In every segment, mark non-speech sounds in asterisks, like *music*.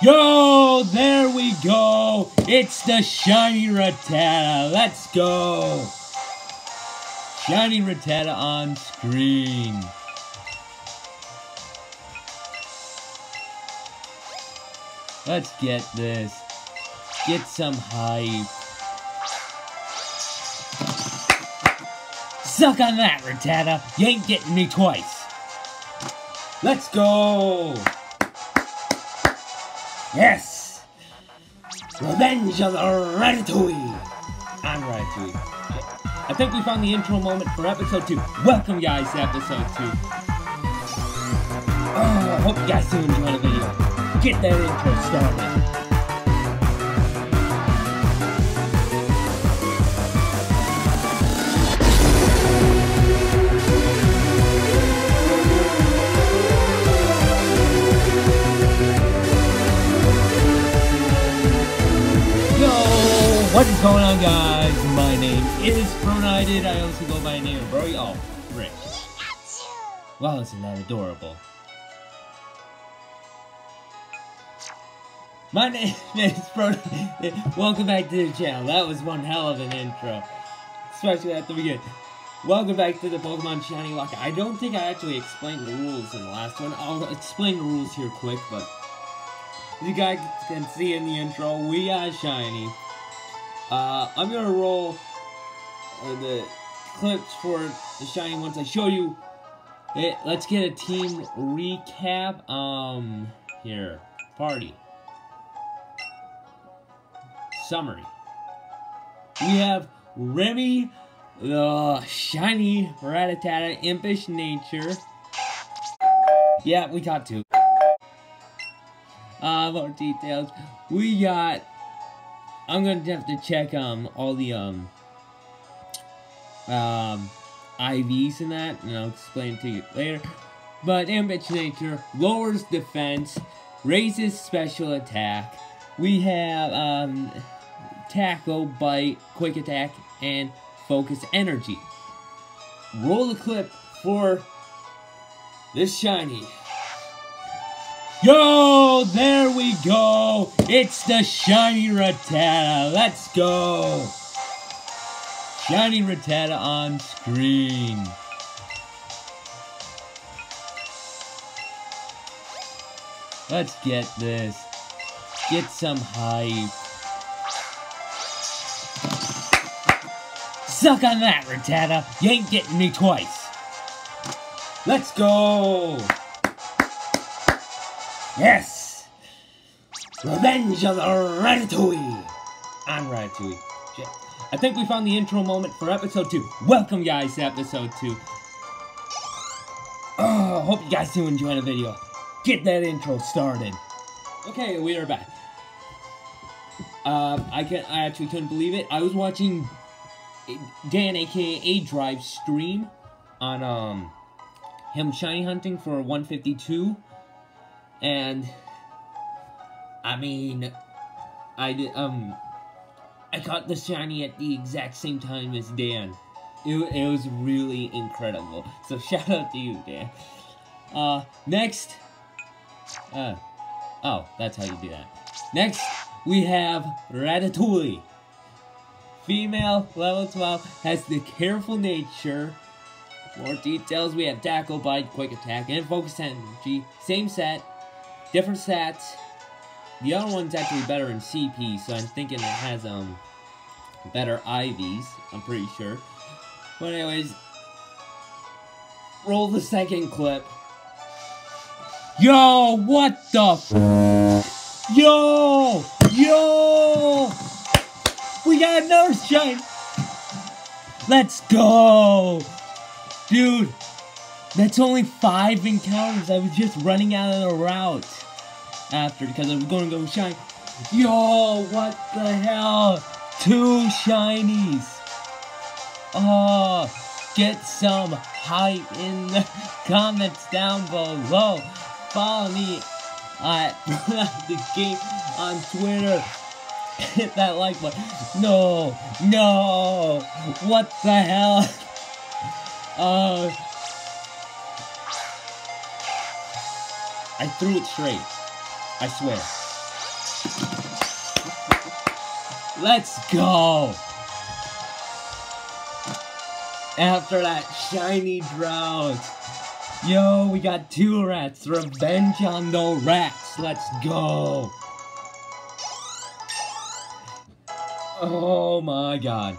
Yo, there we go. It's the shiny Rattata. Let's go. Shiny Rattata on screen. Let's get this. Get some hype. Suck on that, Rattata. You ain't getting me twice. Let's go. Yes! Revenge of the Ratatouille! I'm Ratatouille. I think we found the intro moment for episode 2. Welcome, guys, to episode 2. Oh, hope you guys do enjoy the video. Get that intro started. What is going on, guys? My name is BroNited. I also go by the name of Broy. Oh, Rick. Wow, isn't that adorable? My name *laughs* is BroNited. Welcome back to the channel. That was one hell of an intro, especially at the beginning. Welcome back to the Pokemon Shiny Locke. I don't think I actually explained the rules in the last one. I'll explain the rules here quick, but you guys can see in the intro, we are shiny. Uh, I'm gonna roll uh, the clips for the shiny ones I show you. It, let's get a team recap. Um, here, party, summary. We have Remy, the shiny Rattata, impish nature. Yeah, we got two. Uh, more details. We got. I'm gonna have to check um all the um um IVs and that, and I'll explain to you later. But Impish Nature lowers defense, raises special attack. We have um tackle, bite, quick attack, and focus energy. Roll the clip for this shiny. Yo, there we go. It's the shiny Rattata. Let's go. Shiny Rattata on screen. Let's get this. Get some hype. Suck on that, Rattata. You ain't getting me twice. Let's go. Yes! Revenge of the Ratatouille! I'm Ratatouille. I think we found the intro moment for episode 2. Welcome, guys, to episode 2. Oh, hope you guys do enjoy the video. Get that intro started. Okay, we are back. Uh, I can I actually couldn't believe it. I was watching Dan, aka A Drive, stream on um him shiny hunting for 152 and I mean, I did, um, I caught the shiny at the exact same time as Dan. It, it was really incredible. So *laughs* shout out to you, Dan. Uh, next, uh, oh, that's how you do that. Next, we have Ratatouille. Female, level 12, has the careful nature. More details, we have Tackle, Bite, Quick Attack, and Focus Energy. Same set, different stats. The other one's actually better in CP, so I'm thinking it has um better IVs. I'm pretty sure. But anyways, roll the second clip. Yo, what the? Yo, yo, we got another shine. Let's go, dude. That's only five encounters. I was just running out of the route after because I'm going to go shine. Yo, what the hell? Two shinies. Oh, get some hype in the *laughs* comments down below. Follow me at *laughs* the game on Twitter. *laughs* Hit that like button. No, no. What the hell? Uh, I threw it straight. I swear. Let's go! After that shiny drought. Yo, we got two rats. Revenge on the rats. Let's go. Oh my god.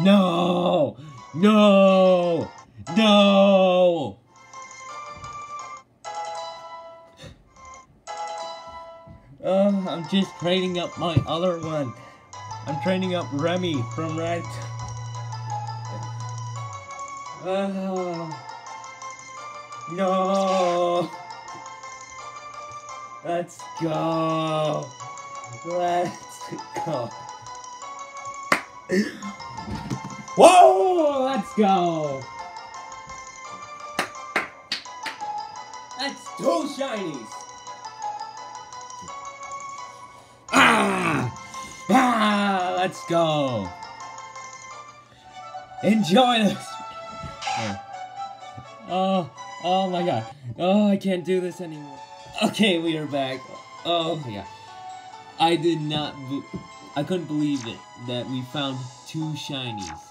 No! No! No! I'm just training up my other one. I'm training up Remy from Red. Oh. No! Let's go! Let's go! Whoa! Let's go! That's two shinies! Ah! Let's go! Enjoy this! Oh. oh, oh my god. Oh, I can't do this anymore. Okay, we are back. Oh my god. I did not... I couldn't believe it that we found two shinies.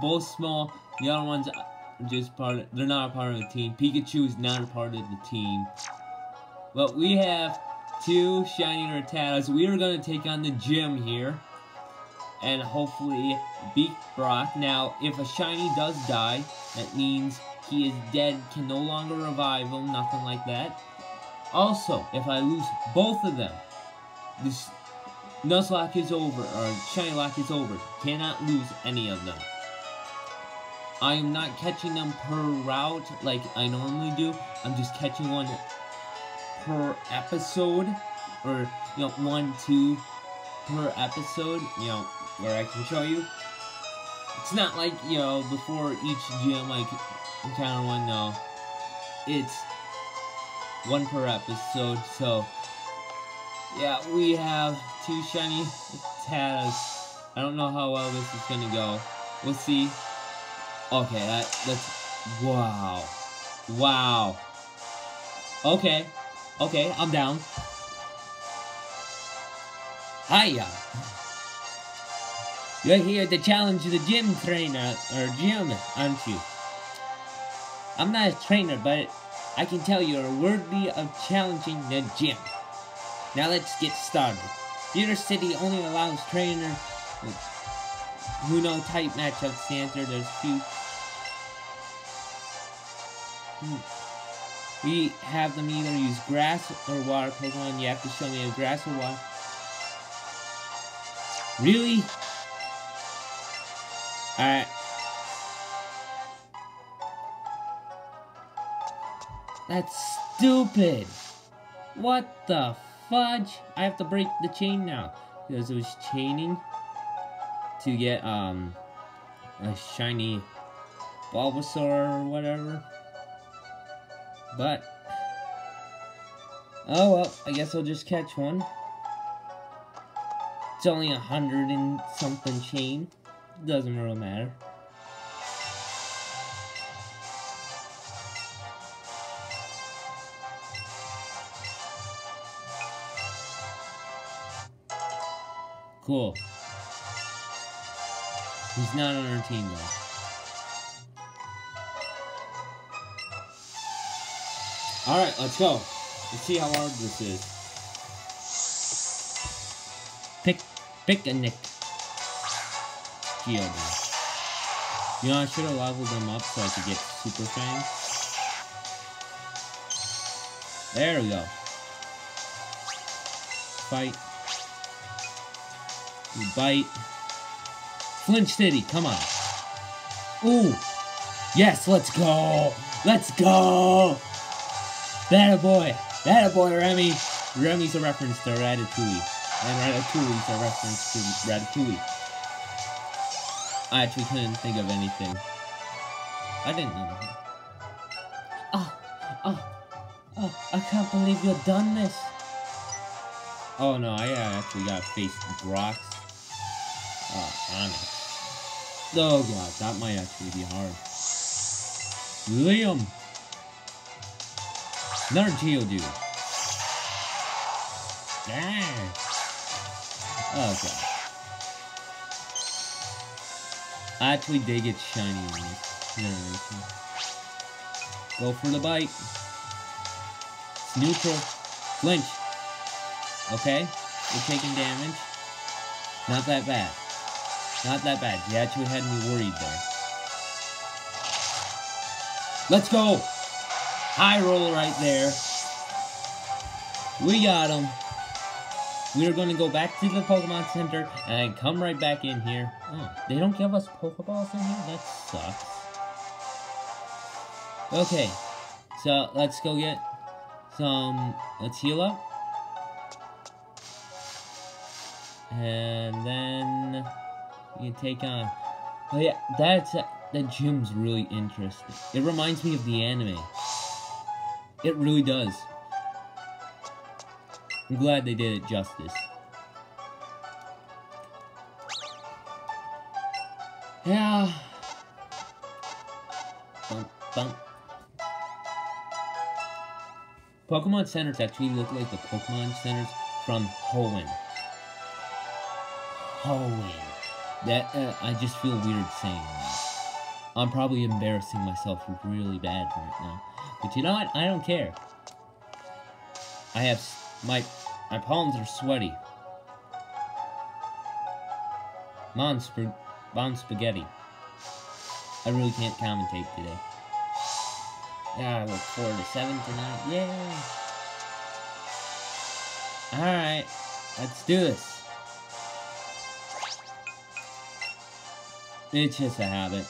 Both small. The other ones are just part of, they're not a part of the team. Pikachu is not a part of the team. But we have two shiny Rattatas. We are going to take on the gym here. And hopefully beat Brock. Now, if a shiny does die, that means he is dead, can no longer revive him, nothing like that. Also, if I lose both of them, this Nuzlocke is over, or Shiny Locke is over. Cannot lose any of them. I am not catching them per route like I normally do. I'm just catching one per episode, or, you know, one, two per episode, you know, where I can show you. It's not like, you know, before each gym I encounter one, no. It's one per episode, so yeah, we have two shiny Tatas. I don't know how well this is gonna go. We'll see. Okay, that that's wow. Wow. Okay. Okay, I'm down. Hiya. You're here to challenge the gym trainer, or gym, aren't you? I'm not a trainer, but I can tell you're worthy of challenging the gym. Now let's get started. Pewter City only allows trainers who know type matchups to enter. There's few. Hmm. We have them either use grass or water Pokemon. You have to show me a grass or water. Really? Alright. That's stupid. What the fudge! I have to break the chain now. Because it was chaining to get, um, a shiny Bulbasaur or whatever. But, oh well, I guess I'll just catch one. It's only a hundred and something chain. Doesn't really matter. Cool. He's not on our team, though. Alright, let's go. Let's see how hard this is. Pick, pick a nick. Geodude. You know, I should have leveled them up so I could get Super Fang. There we go. Fight. You bite. Flinch City, come on. Ooh. Yes, let's go. Let's go. That a boy. That a boy, Remy. Remy's a reference to Ratatouille. And Ratatouille's a reference to Ratatouille. I actually couldn't think of anything. I didn't know that. Oh, oh, oh, I can't believe you've done this. Oh no, I actually got faced Brock's Oh, honest. Oh god, that might actually be hard. Liam! Another. Oh god. I actually did get shiny generation. Go for the bite. It's neutral. Flinch. Okay. You're taking damage. Not that bad. Not that bad. You actually had me worried there. Let's go! High roll right there. We got him. We are going to go back to the Pokemon Center and come right back in here. Oh, they don't give us Pokeballs in here? That sucks. Okay, so let's go get some, let's heal up. And then can take on, oh yeah, that's, that gym's really interesting. It reminds me of the anime. It really does. I'm glad they did it justice. Yeah. Bump, bump. Pokemon Centers actually look like the Pokemon Centers from Hoenn. Hoenn. That, uh, I just feel weird saying that. I'm probably embarrassing myself really bad right now. But you know what? I don't care. I have my my palms are sweaty. Sp bon spaghetti. I really can't commentate today. Yeah, I look forward to 7 tonight. Yeah. Alright. Let's do this. It's just a habit.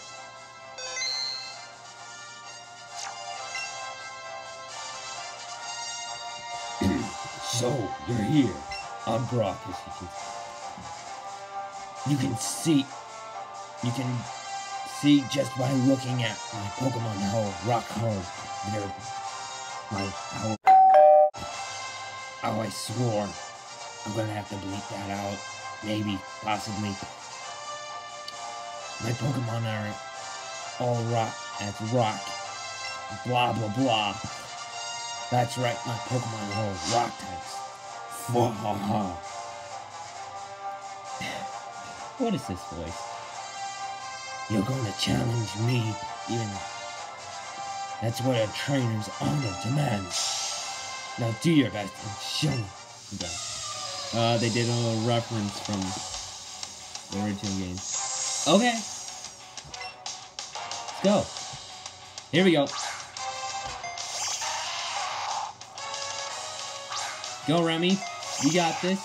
So, you're here. I'm Brock, you can You can see... You can see just by looking at my Pokemon how rock hard they're... My... How... How I swore. I'm gonna have to bleep that out. Maybe. Possibly. My Pokemon are all rock. As rock. Blah, blah, blah. That's right, my Pokemon are rock types. *laughs* what is this voice? You're gonna challenge me, even. That's what a trainer's honor demands. Now do your best and show me. Uh, they did a little reference from the original game. Okay. Let's go. Here we go. Go, Remy. You got this.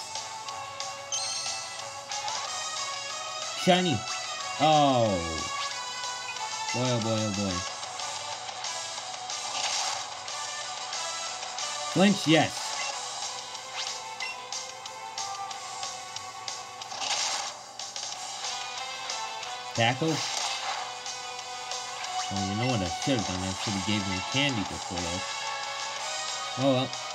Shiny. Oh. Boy, oh boy, oh boy. Flinch, yes. Tackle. Well, you know what I should have done? I should have gave him candy before this. Oh well.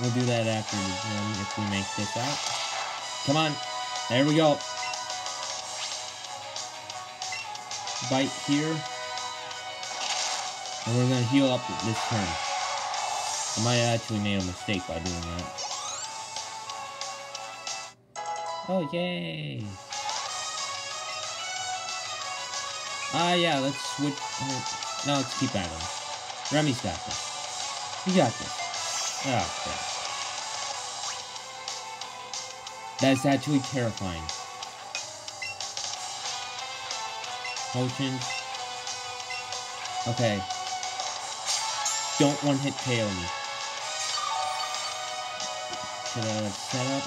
We'll do that after the gym if we make this out. Come on. There we go. Bite here. And we're going to heal up this turn. I might actually made a mistake by doing that. Oh, yay! Ah, uh, yeah, let's switch. No, let's keep at him. Remy's got this. You got this. Oh, That's actually terrifying. Potions. Okay. Don't one hit KO me. Should I set up?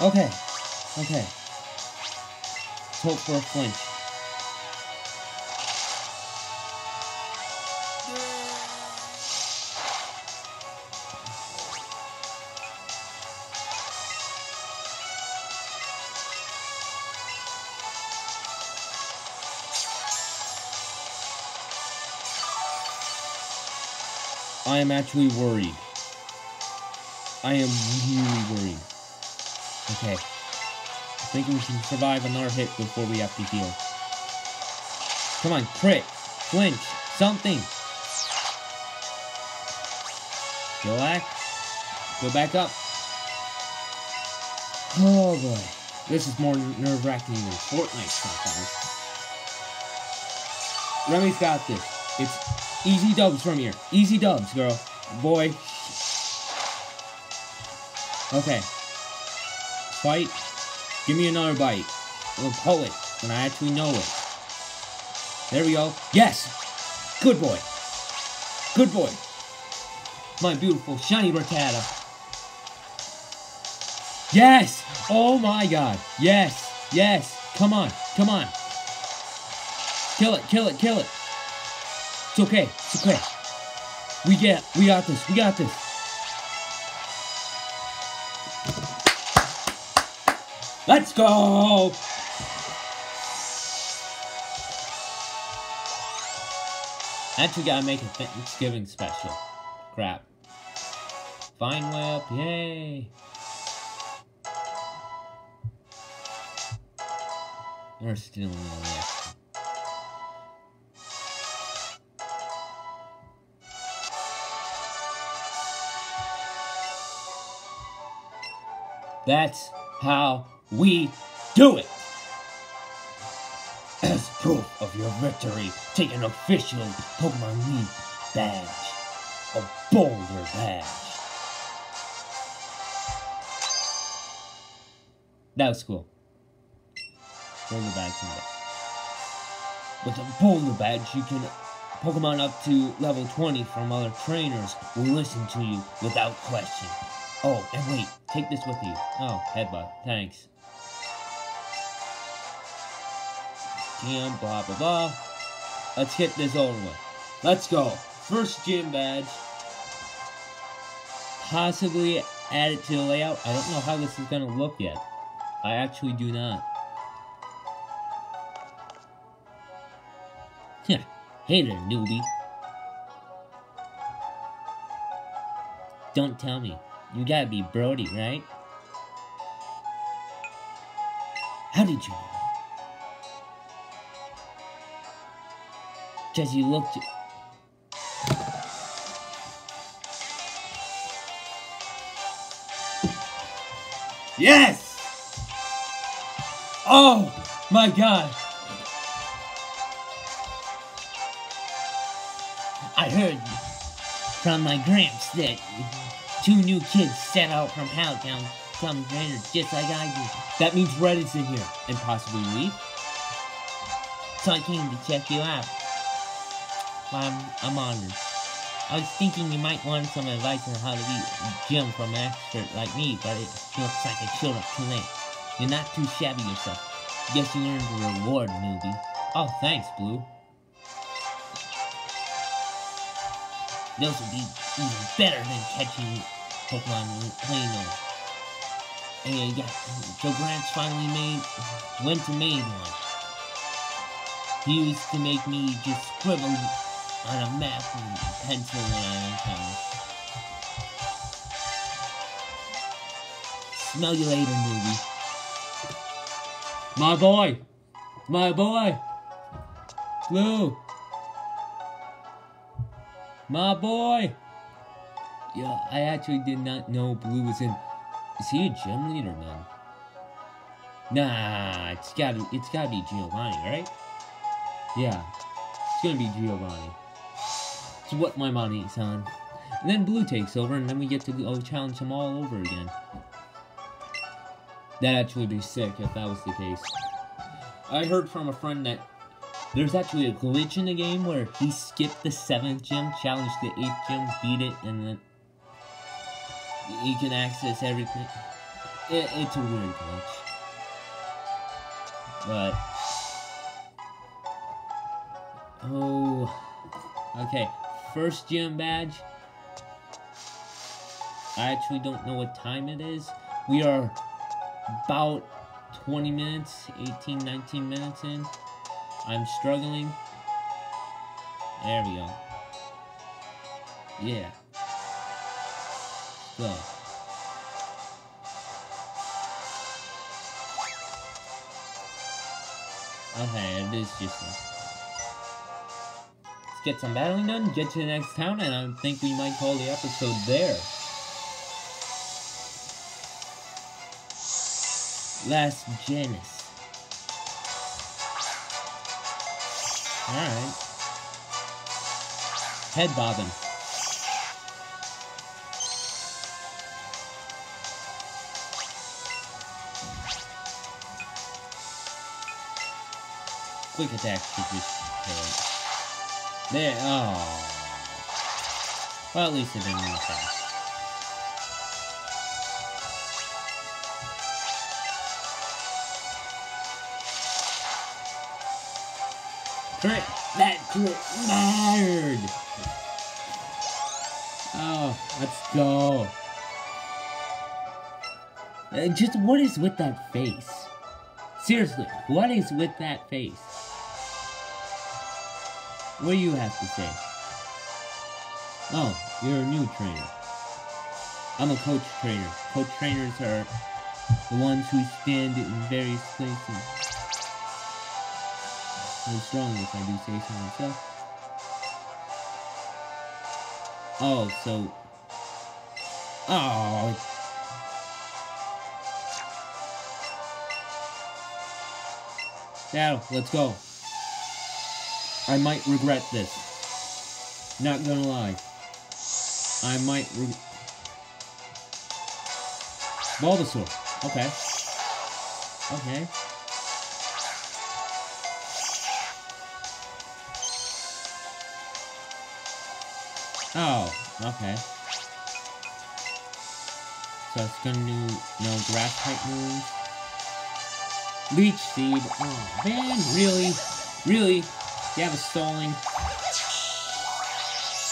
Oh, okay. Okay. Let's hope for a flinch. I am actually worried. I am really worried. Okay. I think we can survive another hit before we have to heal. Come on, crit, flinch, something. Relax. Go back up. Oh boy. This is more nerve-wracking than Fortnite sometimes. Remy's got this. It's easy dubs from here. Easy dubs, girl. Boy. Okay. Fight. Give me another bite. We'll pull it when I actually know it. There we go. Yes! Good boy. Good boy. My beautiful shiny Rattata. Yes! Oh my god. Yes. Yes. Come on. Come on. Kill it, kill it, kill it. It's okay, it's okay. We get, we got this, we got this. Let's go! Actually gotta make a Thanksgiving special. Crap. Vine Whip, yay! We're stealing in the That's how we do it. As proof of your victory, take an official Pokemon League badge. A Boulder badge. That was cool. Boulder badge With a Boulder badge, you can Pokemon up to level 20 from other trainers will listen to you without question. Oh, and wait, take this with you. Oh, headbutt. Thanks. Gym, blah, blah, blah. Let's get this over with. Let's go. First gym badge. Possibly add it to the layout. I don't know how this is going to look yet. I actually do not. Hey there, newbie. Don't tell me. You gotta be Brody, right? How did you know? Because you looked... Yes! Oh, my God. I heard from my gramps that Two new kids set out from Pallet Town, some trainers just like I do. That means Red is in here, and possibly Leaf. So I came to check you out. Well, I'm, I'm honored. I was thinking you might want some advice on how to be a gym from an expert like me, but it looks like I showed up too late. You're not too shabby yourself. Guess you earned a reward, newbie. Oh, thanks, Blue. Those would be even better than catching Pokemon Plano. And yeah, Joe Grants finally made, went to made one. He used to make me just scribble on a map and pencil when I home. Smell you later, movie. My boy! My boy! Blue! My boy! Yeah, I actually did not know Blue was in. Is he a gym leader, man? Nah, it's gotta, it's gotta be Giovanni, right? Yeah, it's gonna be Giovanni. It's what my money's on. And then Blue takes over, and then we get to go challenge him all over again. That'd actually be sick if that was the case. I heard from a friend that there's actually a glitch in the game where he skipped the 7th gym, challenged the 8th gym, beat it, and then he can access everything. It, it's a weird glitch. But... Oh... Okay, first gym badge. I actually don't know what time it is. We are about 20 minutes, 18, 19 minutes in. I'm struggling. There we go. Yeah. Go. Okay, it is just. Let's get some battling done, get to the next town, and I think we might call the episode there. Last Janus. Alright. Head bobbing. Quick attack should just kill it. There, oh. Well, at least it didn't move Crit! That crit mattered! Oh, let's go. Uh, just what is with that face? Seriously, what is with that face? What do you have to say? Oh, you're a new trainer. I'm a coach trainer. Coach trainers are the ones who stand in various places. I'm strong if I do say so myself. Oh, so... Oh... Now, let's go. I might regret this. Not gonna lie. I might re... Bulbasaur. Okay. Okay. Okay. So it's gonna do no grass type moves. Leech Seed. Oh man, really? Really? You have a stalling?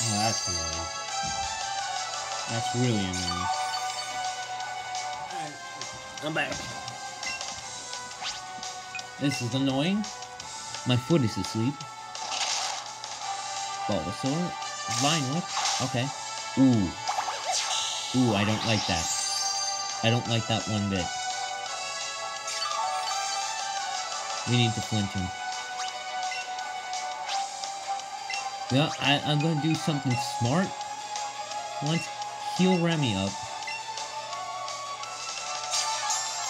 Oh, that's annoying. That's really annoying. I'm back. This is annoying. My foot is asleep. Bulbasaur. Vine Whip. Okay. Ooh. Ooh, I don't like that. I don't like that one bit. We need to flinch him. Yeah, I, I'm gonna do something smart. Once heal Remy up.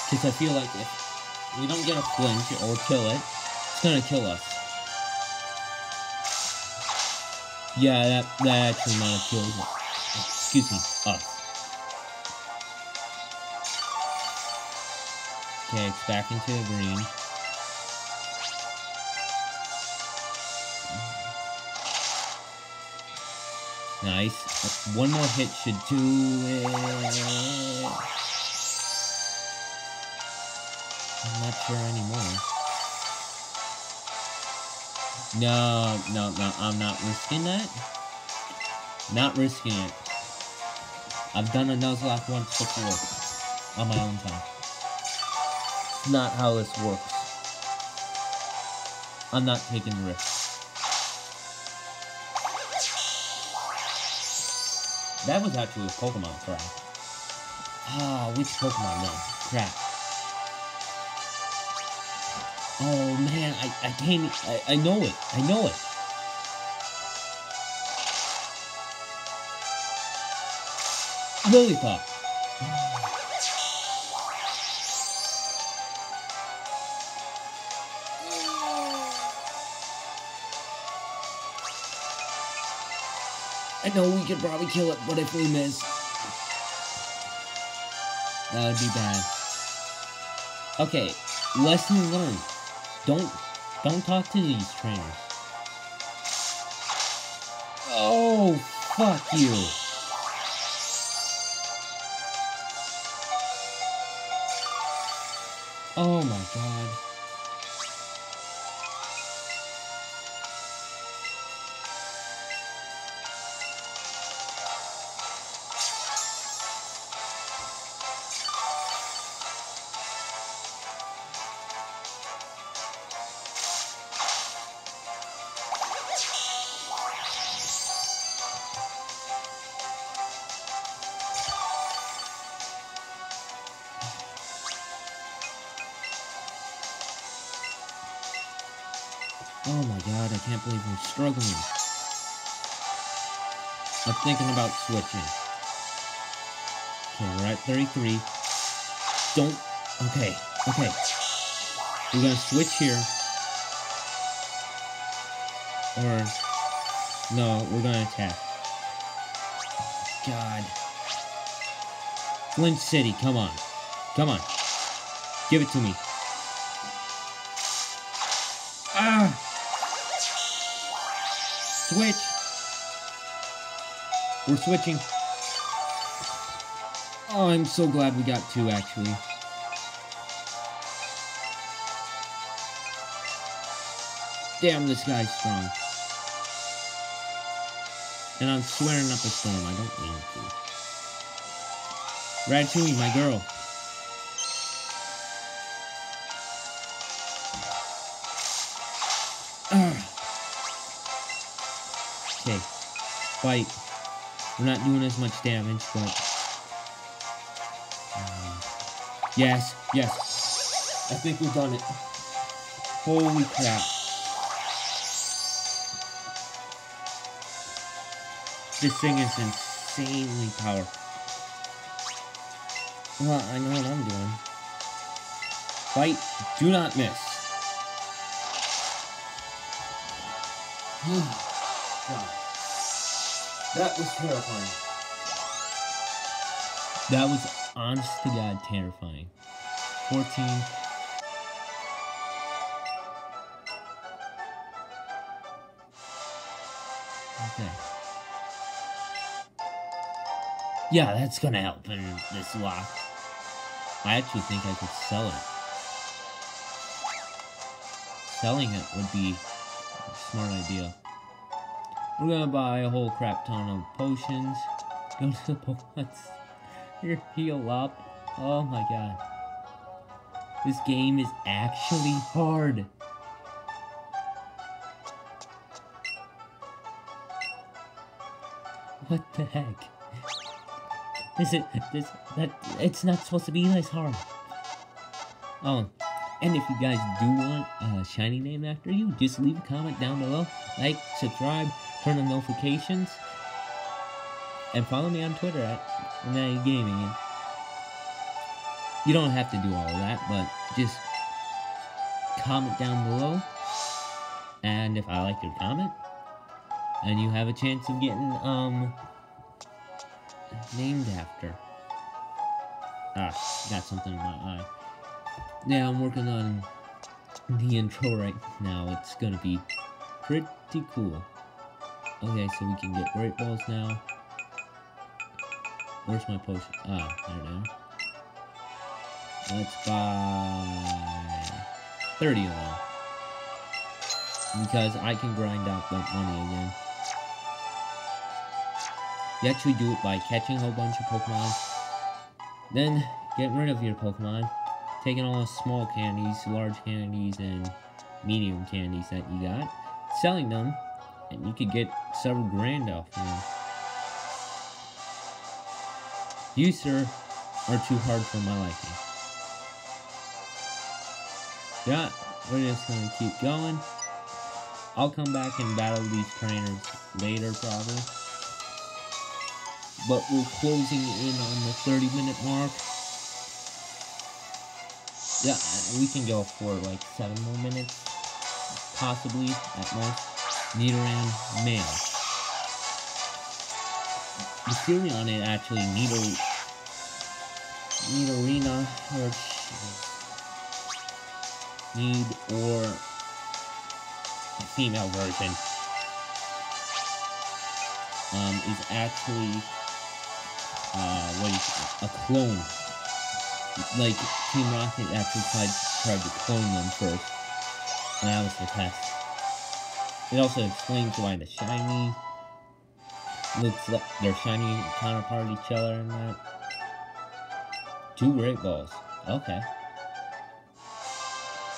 Because I feel like if we don't get a flinch or kill it, it's gonna kill us. Yeah, that, that actually might have killed it. Excuse me, us. Okay, it's back into the green. Nice. Uh, one more hit should do it. I'm not sure anymore. No, no, no, I'm not risking that. Not risking it. I've done a Nuzlocke once before. On my own time. It's not how this works. I'm not taking risks. That was actually a Pokemon crap. Ah, which Pokemon? No, crap. Oh man, I, I can't, I, I know it, I know it. Lillipup. I know we could probably kill it, but if we miss, that would be bad. Okay, lesson learned. Don't, don't talk to these trainers. Oh, fuck you. Oh my god. Can't believe I'm struggling. I'm thinking about switching. Okay, we're at 33. Don't... Okay. Okay. We're gonna switch here. Or... No, we're gonna attack. God. Flint City, come on. Come on. Give it to me. We're switching. Oh, I'm so glad we got two, actually. Damn, this guy's strong. And I'm swearing up a storm. I don't mean to. Ratatouille, my girl. Okay. Fight. We're not doing as much damage, but... Uh, yes, yes. I think we've done it. Holy crap. This thing is insanely powerful. Well, I know what I'm doing. Fight. Do not miss. *sighs* that was terrifying. That was honest to God terrifying. 14. Okay. Yeah, that's gonna help in this lock. I actually think I could sell it. Selling it would be a smart idea. We're gonna buy a whole crap ton of potions. *laughs* Go to the potions. *laughs* Heal up. Oh my god. This game is actually hard. What the heck? This is this that it's not supposed to be this hard. Oh, and if you guys do want a shiny name after you, just leave a comment down below. Like, subscribe, turn on notifications, and follow me on Twitter at Night Gaming. You don't have to do all of that, but just comment down below. And if I like your comment, and you have a chance of getting um named after. Ah, got something in my eye. Yeah, I'm working on the intro right now. It's gonna be pretty cool. Okay, so we can get great balls now. Where's my potion? Ah, there now. Let's buy 30 of them. Because I can grind out that money again. You actually do it by catching a whole bunch of Pokemon. Then, getting rid of your Pokemon. Taking all the small candies, large candies, and medium candies that you got. Selling them, and you could get several grand off them. You, sir, are too hard for my liking. Yeah, we're just gonna keep going. I'll come back and battle these trainers later, probably but we're closing in on the 30 minute mark. Yeah, we can go for like 7 more minutes, possibly at most. Nidoran male. The theory on it actually, Nido, Nidorina, or need or female version um, is actually uh, what is a clone. Like, Team Rocket actually tried, tried to clone them first. And that was the test. It also explains why the shiny looks like their shiny counterpart each other and that. Two great balls. Okay.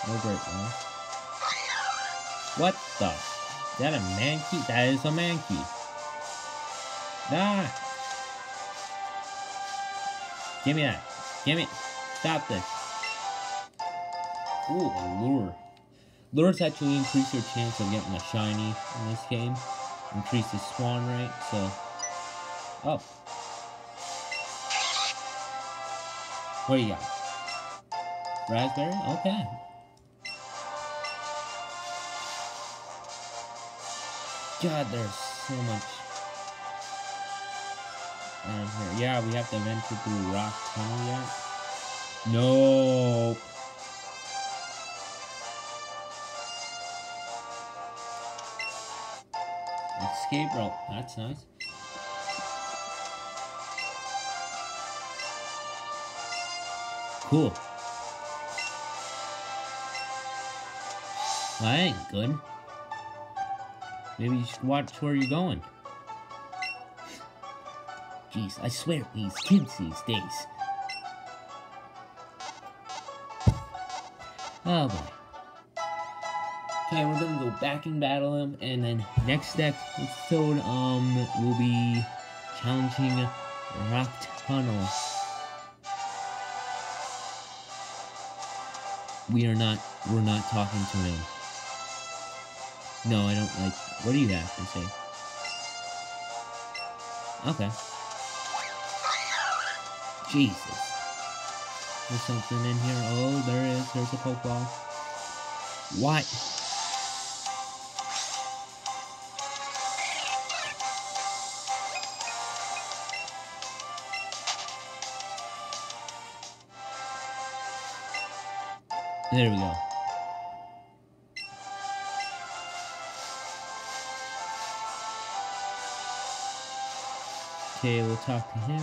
No great balls. What the? Is that a Mankey? That is a Mankey. Nah. Give me that. Give me. Stop this. Ooh, a lure. Lures actually increase your chance of getting a shiny in this game. Increase the spawn rate, so... Oh. What do you got? Raspberry? Okay. God, there's so much around here. Yeah, we have to venture through Rock Tunnel yet. No. Escape rope. That's nice. Cool. Well, that ain't good. Maybe you should watch where you're going. Jeez, I swear, these kids these days. Oh boy. Okay, we're gonna go back and battle him, and then next episode, um, we'll be challenging Rock Tunnel. We are not, we're not talking to him. No, I don't like, what do you have to say? Okay. Jesus. There's something in here. Oh, there is. There's a Pokeball. What? There we go. Okay, we'll talk to him.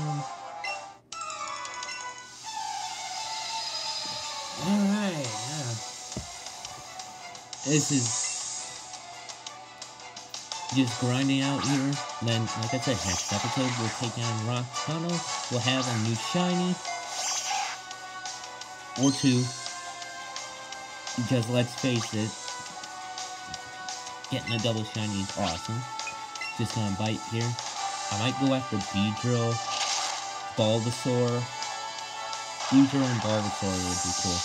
Alright, yeah. This is just grinding out here. Then, like I said, next episode we'll take down Rock Tunnel. We'll have a new shiny. Or two. Because let's face it, getting a double shiny is awesome. Just gonna bite here. I might go after Beedrill, Bulbasaur. Beedrill and Bulbasaur would be cool.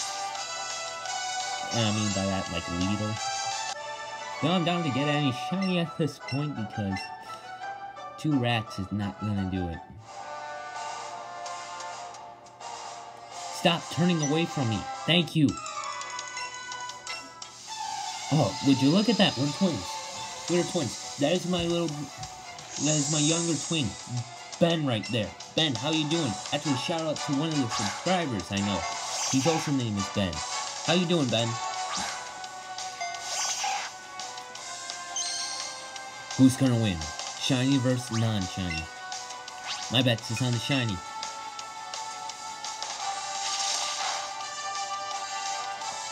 And I mean by that, like Weedle. Though I'm down to get any shiny at this point because two rats is not gonna do it. Stop turning away from me. Thank you. Oh, would you look at that? We're twins. We're twins. That is my little that is my younger twin, Ben right there. Ben, how you doing? Actually, shout out to one of the subscribers I know. His also name is Ben. How you doing, Ben? Who's gonna win? Shiny versus non-shiny. My bet is on the shiny.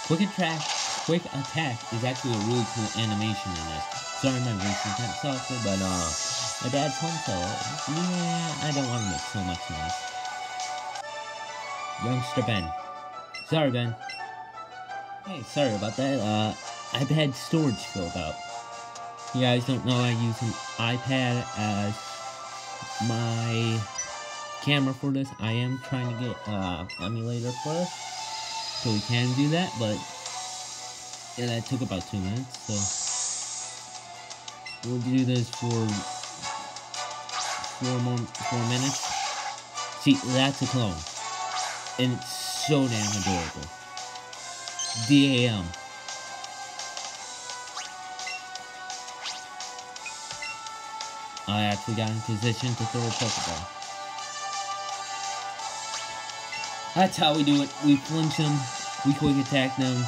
Quick attack, quick attack is actually a really cool animation in this. Sorry my voice is of softer, but uh, my dad's home, so yeah, I don't want to make so much noise. Youngster Ben. Sorry, Ben. Hey, sorry about that. Uh, I've had storage filled up. You guys don't know I use an iPad as my camera for this. I am trying to get uh emulator for it, so we can do that, but yeah, that took about two minutes, so we'll do this for four more four minutes. See, that's a clone. And it's so damn adorable. DAM. I actually got in position to throw a Pokeball. That's how we do it. We flinch them, we quick attack them,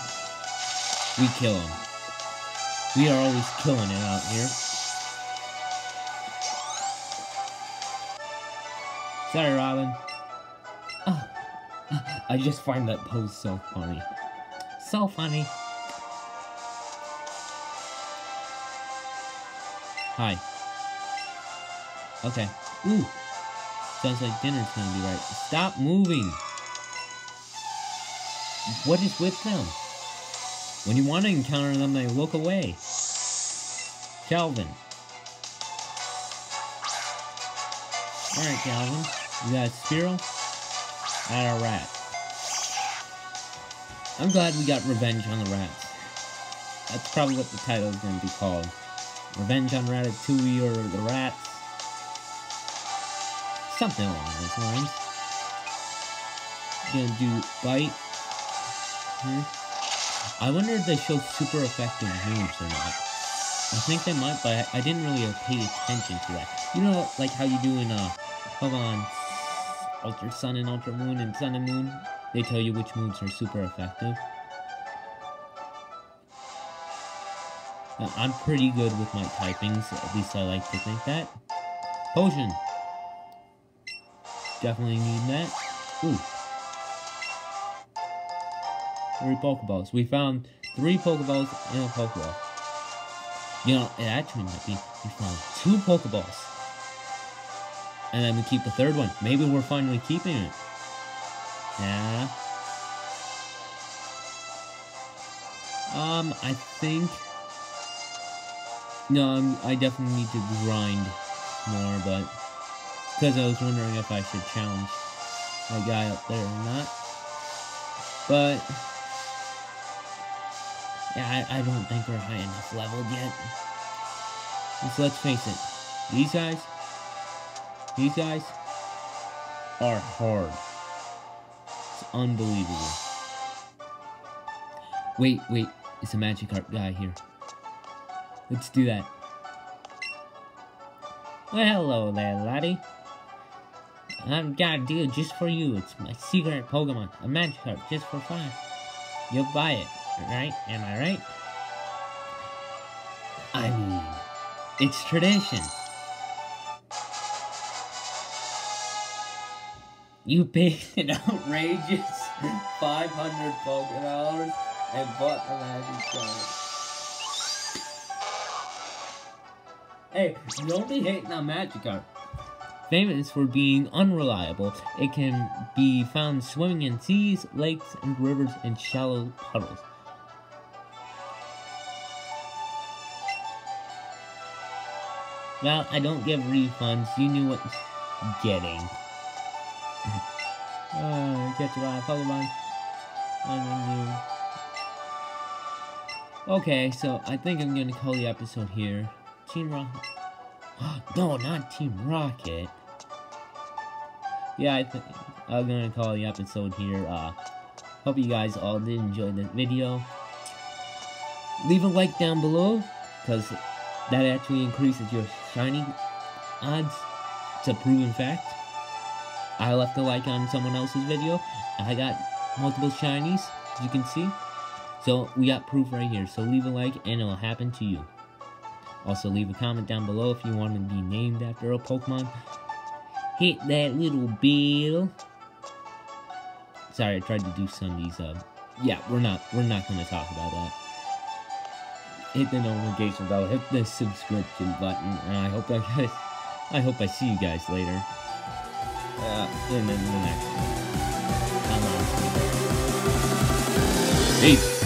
we kill them. We are always killing it out here. Sorry, Robin. Oh, *laughs* I just find that pose so funny. So funny. Hi. Okay. Ooh. Sounds like dinner's gonna be right. Stop moving! What is with them? When you want to encounter them, they look away. Calvin. Alright, Calvin. We got a Spearow and a rat. I'm glad we got revenge on the rats. That's probably what the title is going to be called. Revenge on Ratatouille or the rats. Something along those lines. Gonna do bite. Hmm. I wonder if they show super effective moves or not. I think they might, but I didn't really pay attention to that. You know, like how you do in, uh, hold on, Ultra Sun and Ultra Moon and Sun and Moon? They tell you which moves are super effective. Now, I'm pretty good with my typings, at least I like to think that. Potion. Definitely need that. Ooh. Three Pokeballs. We found three Pokeballs in a Pokeball. You know, it actually might be we found two Pokeballs. And then we keep the third one. Maybe we're finally keeping it. Yeah. Um, I think no, I'm, I definitely need to grind more, but because I was wondering if I should challenge my guy up there or not. But yeah, I, I don't think we're high enough leveled yet. So let's face it, these guys, these guys are hard. It's unbelievable. Wait, wait, it's a Magikarp guy here. Let's do that. Well, hello there, laddie. I've got a deal just for you. It's my secret Pokemon, a Magikarp, just for fun. You'll buy it, right? Am I right? I mean, it's tradition. You paid an outrageous *laughs* 500 Pokedollars and bought the Magikarp. Hey, don't be hating on Magikarp. Famous for being unreliable, it can be found swimming in seas, lakes, and rivers and shallow puddles. Well, I don't give refunds. You knew what getting. *laughs* uh, get your Pokemon. Okay, so I think I'm gonna call the episode here. Team Rocket. *gasps* no, not Team Rocket. Yeah, I think I'm gonna call the episode here. Uh, hope you guys all did enjoy the video. Leave a like down below, because that actually increases your shiny odds. It's a proven fact. I left a like on someone else's video. I got multiple shinies, as you can see. So, we got proof right here. So, leave a like, and it'll happen to you. Also, leave a comment down below if you want to be named after a Pokemon. Hit that little bell. Sorry, I tried to do these, uh, yeah, we're not, we're not going to talk about that. Hit the notification bell, hit the subscription button, and I hope I *laughs* guys, I hope I see you guys later. Uh, in the next one. Peace.